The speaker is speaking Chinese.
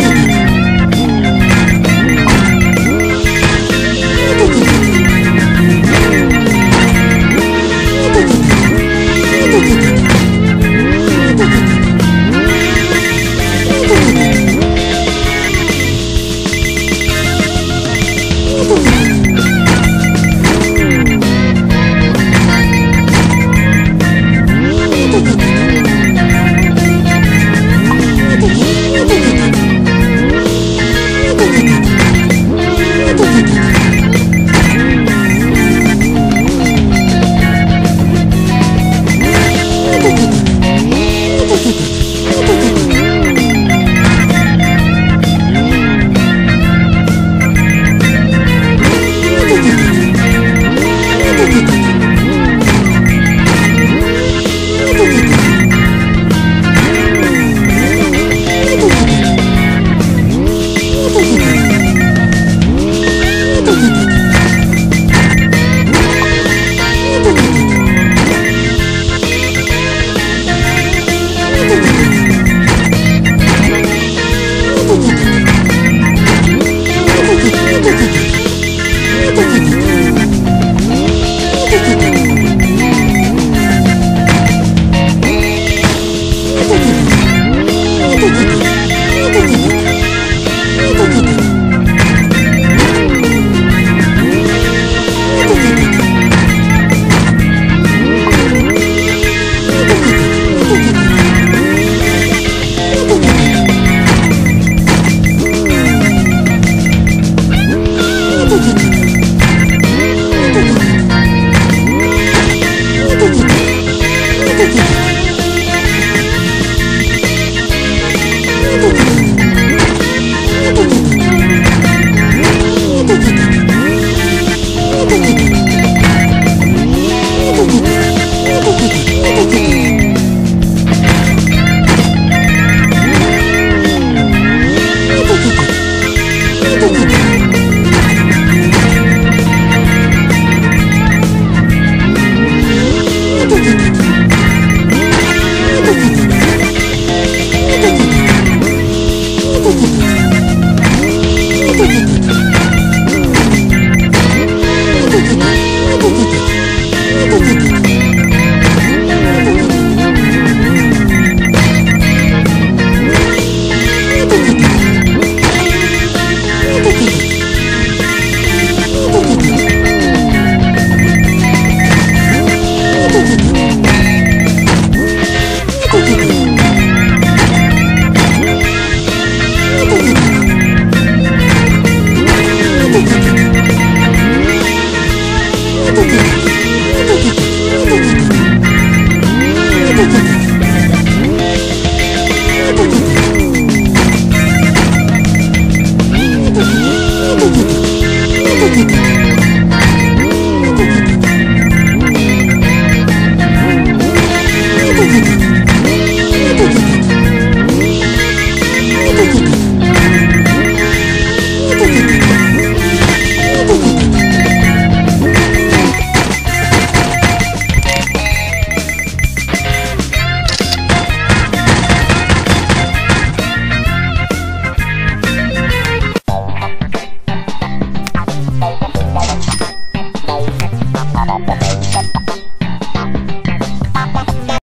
何?谢谢 Yeah.